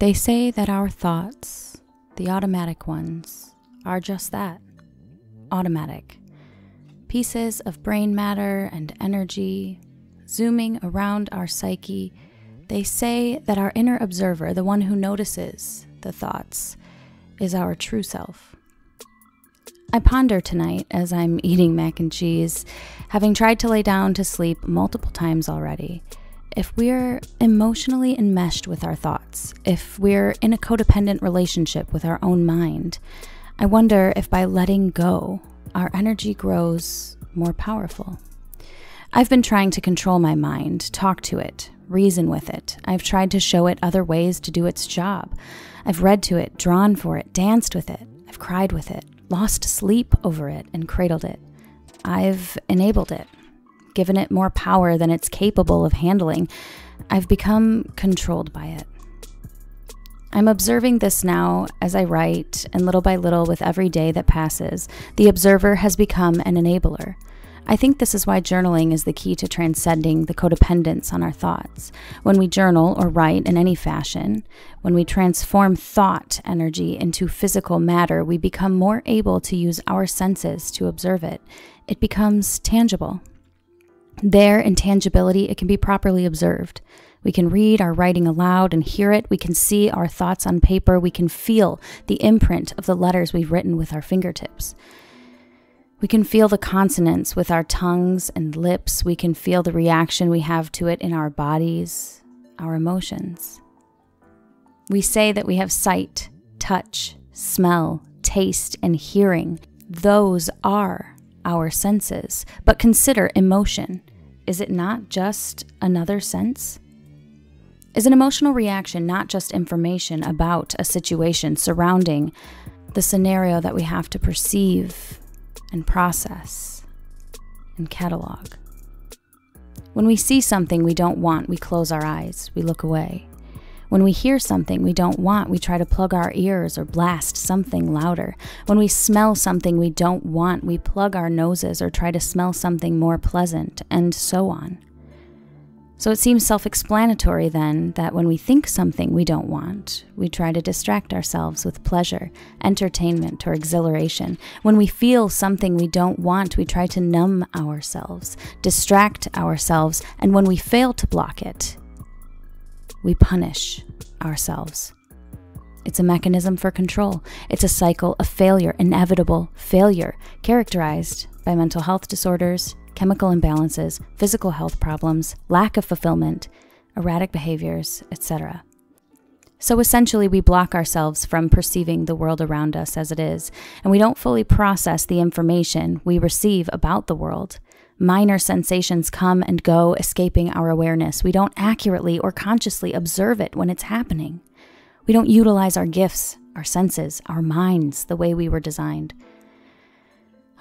They say that our thoughts, the automatic ones, are just that automatic. Pieces of brain matter and energy zooming around our psyche. They say that our inner observer, the one who notices the thoughts, is our true self. I ponder tonight as I'm eating mac and cheese, having tried to lay down to sleep multiple times already if we're emotionally enmeshed with our thoughts, if we're in a codependent relationship with our own mind, I wonder if by letting go, our energy grows more powerful. I've been trying to control my mind, talk to it, reason with it. I've tried to show it other ways to do its job. I've read to it, drawn for it, danced with it. I've cried with it, lost sleep over it, and cradled it. I've enabled it, given it more power than it's capable of handling. I've become controlled by it. I'm observing this now as I write, and little by little, with every day that passes, the observer has become an enabler. I think this is why journaling is the key to transcending the codependence on our thoughts. When we journal or write in any fashion, when we transform thought energy into physical matter, we become more able to use our senses to observe it. It becomes tangible. There, in tangibility, it can be properly observed. We can read our writing aloud and hear it. We can see our thoughts on paper. We can feel the imprint of the letters we've written with our fingertips. We can feel the consonants with our tongues and lips. We can feel the reaction we have to it in our bodies, our emotions. We say that we have sight, touch, smell, taste, and hearing. Those are our senses. But consider emotion. Is it not just another sense? Is an emotional reaction not just information about a situation surrounding the scenario that we have to perceive and process and catalog? When we see something we don't want, we close our eyes, we look away. When we hear something we don't want, we try to plug our ears or blast something louder. When we smell something we don't want, we plug our noses or try to smell something more pleasant, and so on. So it seems self explanatory then that when we think something we don't want, we try to distract ourselves with pleasure, entertainment, or exhilaration. When we feel something we don't want, we try to numb ourselves, distract ourselves, and when we fail to block it, we punish ourselves. It's a mechanism for control. It's a cycle of failure, inevitable failure, characterized by mental health disorders, chemical imbalances, physical health problems, lack of fulfillment, erratic behaviors, etc. So essentially, we block ourselves from perceiving the world around us as it is, and we don't fully process the information we receive about the world. Minor sensations come and go, escaping our awareness. We don't accurately or consciously observe it when it's happening. We don't utilize our gifts, our senses, our minds the way we were designed.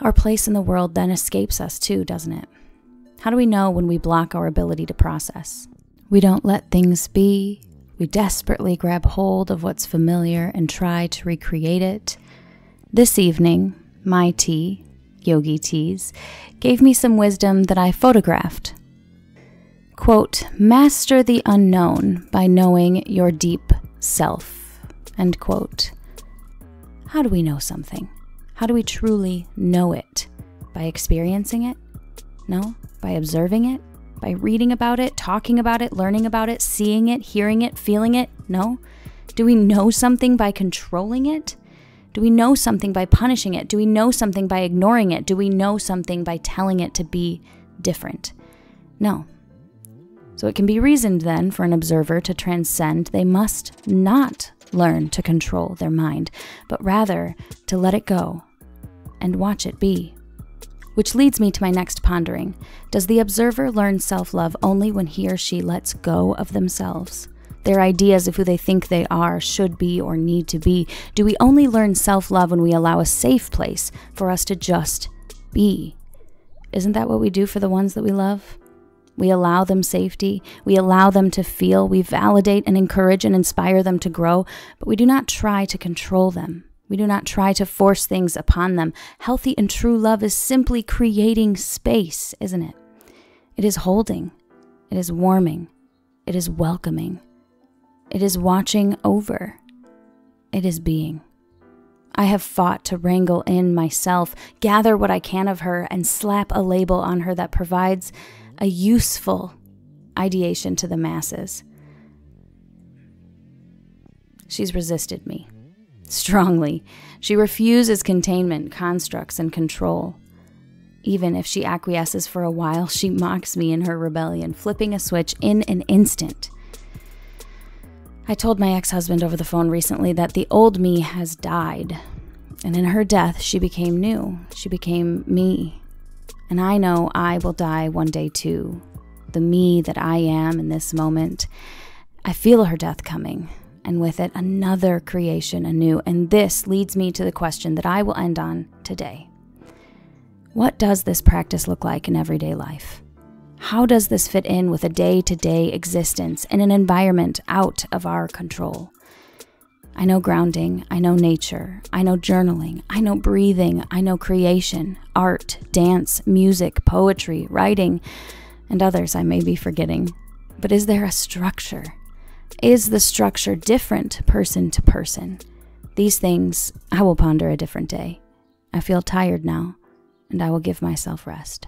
Our place in the world then escapes us too, doesn't it? How do we know when we block our ability to process? We don't let things be. We desperately grab hold of what's familiar and try to recreate it. This evening, my tea, Yogi Teas, gave me some wisdom that I photographed. Quote, master the unknown by knowing your deep self. End quote. How do we know something? How do we truly know it? By experiencing it? No? By observing it? By reading about it, talking about it, learning about it, seeing it, hearing it, feeling it? No? Do we know something by controlling it? Do we know something by punishing it? Do we know something by ignoring it? Do we know something by telling it to be different? No. So it can be reasoned then for an observer to transcend, they must not learn to control their mind, but rather to let it go and watch it be. Which leads me to my next pondering Does the observer learn self love only when he or she lets go of themselves? Their ideas of who they think they are, should be, or need to be? Do we only learn self love when we allow a safe place for us to just be? Isn't that what we do for the ones that we love? We allow them safety. We allow them to feel. We validate and encourage and inspire them to grow, but we do not try to control them. We do not try to force things upon them. Healthy and true love is simply creating space, isn't it? It is holding, it is warming, it is welcoming. It is watching over. It is being. I have fought to wrangle in myself, gather what I can of her, and slap a label on her that provides a useful ideation to the masses. She's resisted me. Strongly. She refuses containment, constructs, and control. Even if she acquiesces for a while, she mocks me in her rebellion, flipping a switch in an instant. I told my ex husband over the phone recently that the old me has died. And in her death, she became new. She became me. And I know I will die one day too. The me that I am in this moment. I feel her death coming and with it another creation anew. And this leads me to the question that I will end on today What does this practice look like in everyday life? How does this fit in with a day to day existence in an environment out of our control? I know grounding, I know nature, I know journaling, I know breathing, I know creation, art, dance, music, poetry, writing, and others I may be forgetting. But is there a structure? Is the structure different person to person? These things I will ponder a different day. I feel tired now, and I will give myself rest.